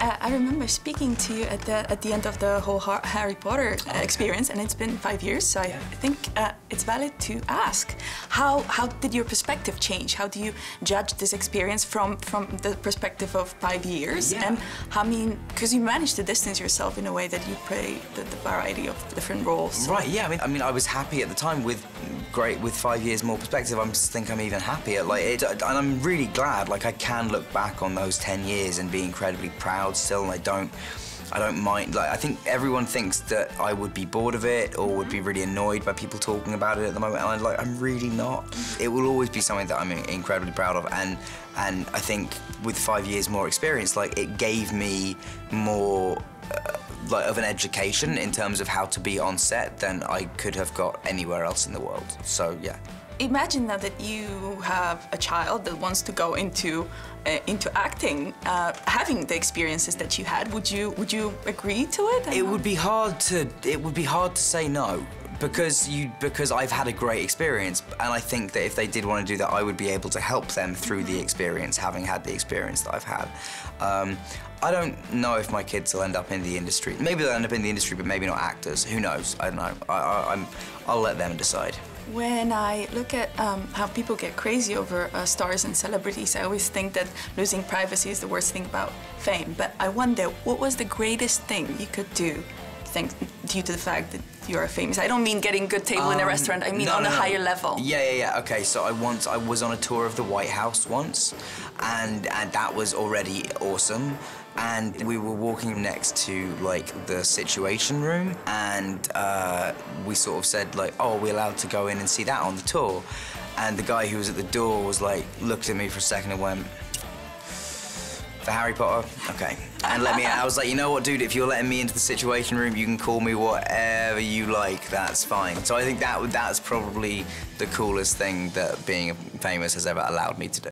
uh, I remember speaking to you at the at the end of the whole Har Harry Potter uh, okay. experience, and it's been five years. So I think uh, it's valid to ask how how did your perspective change? How do you judge this experience from from the perspective of five years? Yeah. And I mean, because you managed to distance yourself in a way that you play the, the variety of different roles. Right, yeah. I mean, I mean, I was happy at the time with great with five years more perspective. I just think I'm even happier. Like, it, and I'm really glad. Like, I can look back on those ten years and be incredibly proud still. And I don't, I don't mind. Like, I think everyone thinks that I would be bored of it or would be really annoyed by people talking about it at the moment. And I'm like, I'm really not. It will always be something that I'm incredibly proud of. And and I think with five years more experience, like, it gave me more. Uh, like of an education in terms of how to be on set than I could have got anywhere else in the world. So yeah. Imagine now that you have a child that wants to go into uh, into acting, uh, having the experiences that you had. Would you would you agree to it? It would be hard to it would be hard to say no because you because I've had a great experience and I think that if they did want to do that I would be able to help them through the experience having had the experience that I've had. Um, I don't know if my kids will end up in the industry. Maybe they'll end up in the industry but maybe not actors. Who knows? I don't know. I, I'm I'll let them decide. When I look at um, how people get crazy over uh, stars and celebrities, I always think that losing privacy is the worst thing about fame. But I wonder, what was the greatest thing you could do thanks, due to the fact that you're a famous? I don't mean getting good table um, in a Um, restaurant. I mean no, on no, a no. higher level. Yeah, yeah, yeah. Okay, so I once I was on a tour of the White House once, and and that was already awesome. And we were walking next to like the Situation Room, and uh, we sort of said like, "Oh, are we allowed to go in and see that on the tour?" And the guy who was at the door was like, looked at me for a second and went, for Harry Potter? Okay. And let me I was like, you know what, dude, if you're letting me into the situation room, you can call me whatever you like, that's fine. So I think that that's probably the coolest thing that being famous has ever allowed me to do.